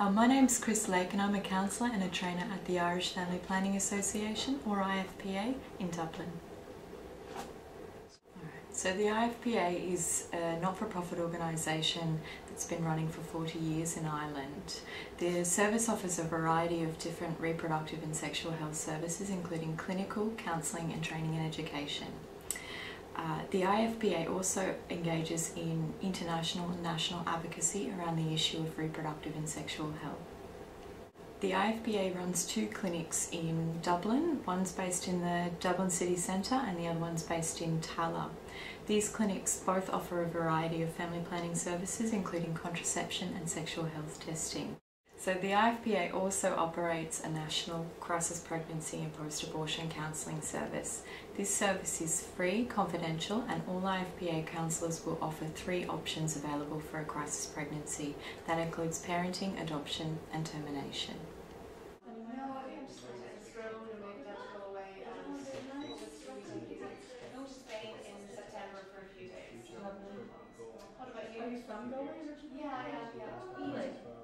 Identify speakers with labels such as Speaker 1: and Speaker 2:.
Speaker 1: Uh, my name's Chris Lake and I'm a counsellor and a trainer at the Irish Family Planning Association or IFPA in Dublin. So the IFPA is a not-for-profit organisation that's been running for 40 years in Ireland. The service offers a variety of different reproductive and sexual health services including clinical, counselling and training and education. Uh, the IFPA also engages in international and national advocacy around the issue of reproductive and sexual health. The IFPA runs two clinics in Dublin. One's based in the Dublin City Centre and the other one's based in Tallaght. These clinics both offer a variety of family planning services including contraception and sexual health testing. So the IFPA also operates a national crisis pregnancy and post-abortion counselling service. This service is free, confidential and all IFPA counsellors will offer three options available for a crisis pregnancy. That includes parenting, adoption and termination. Yeah, yeah, yeah.